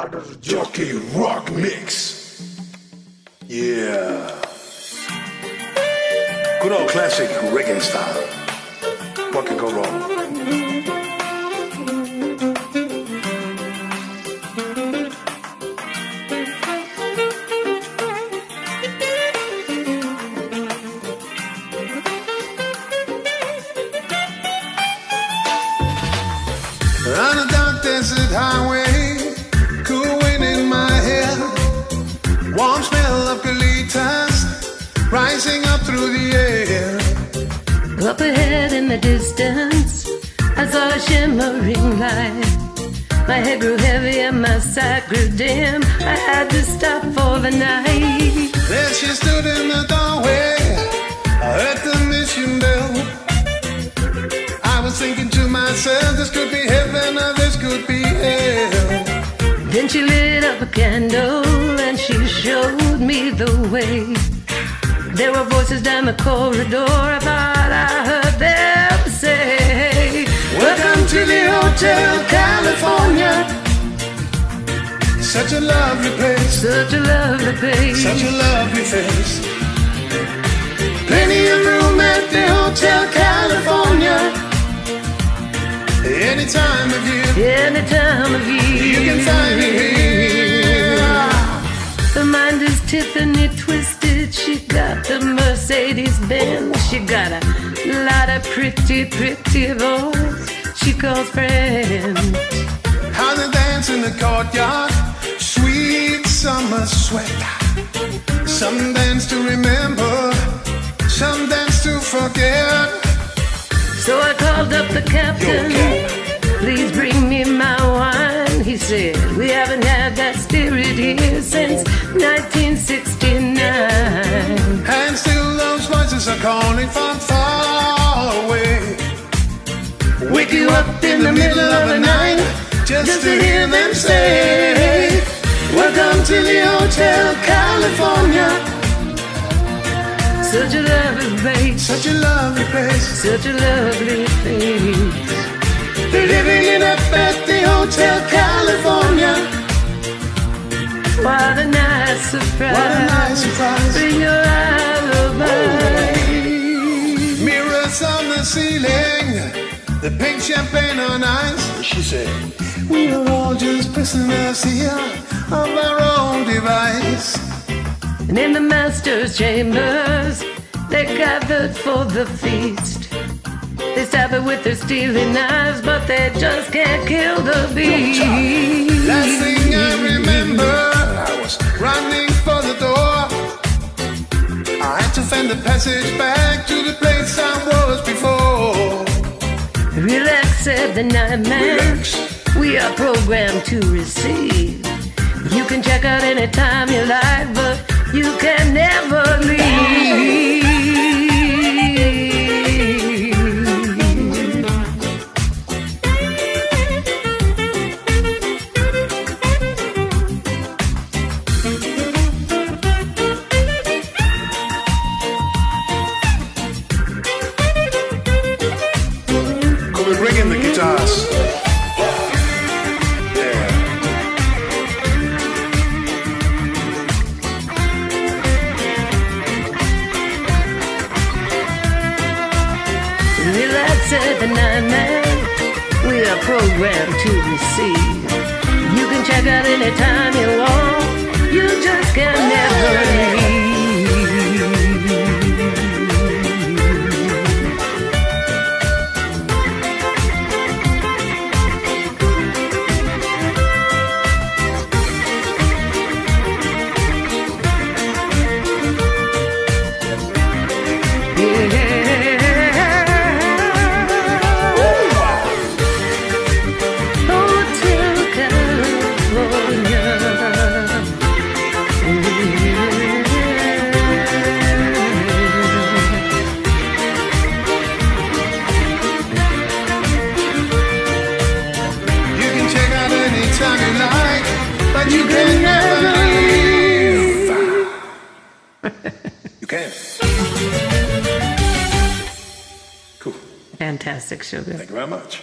Hard Jockey Rock Mix. Yeah. Good old classic reggae style. What could go wrong? On a dark desert highway, warm smell of colitas rising up through the air. Up ahead in the distance, I saw a shimmering light. My head grew heavy and my sight grew dim. I had to stop for the night. There she stood in the doorway. I heard the mission bell. I was thinking to myself, this could be heaven or this could be hell. Then she lit up a candle showed me the way. There were voices down the corridor. I thought I heard them say, Welcome to the Hotel California. Such a lovely place, Such a lovely place. such a lovely face. Plenty of room at the Hotel California. Any time of year, Any time of year. you can find me here. Tiffany twisted. She got the Mercedes Benz. She got a lot of pretty, pretty boys. She calls friends. How they dance in the courtyard, sweet summer sweat. Some dance to remember, some dance to forget. So I called up the captain. Please bring me my wine. He said, We haven't had that spirit here Wake you up in the middle of the night just to hear them say, Welcome to the Hotel California. Such a lovely place. Such a lovely place. Such a lovely place. Living it up at the Hotel California. What a nice surprise. What a nice surprise. Bring your alibi. Oh. Mirrors on the ceiling, the pink champagne on ice. She said, We are all just prisoners here of our own device. And in the master's chambers, they gathered for the feast. They stab it with their steely knives, but they just can't kill the beast. Last thing I remember, I was running for the door. I had to find the passage back to said the night man. Relax. We are programmed to receive. You can check out anytime you like, but you can never leave. In the guitars? Yeah. Relax, said the night man. We are programmed to receive. You can check out anytime you want. You just can you can never leave. You can. Cool. Fantastic sugar. Thank you very much.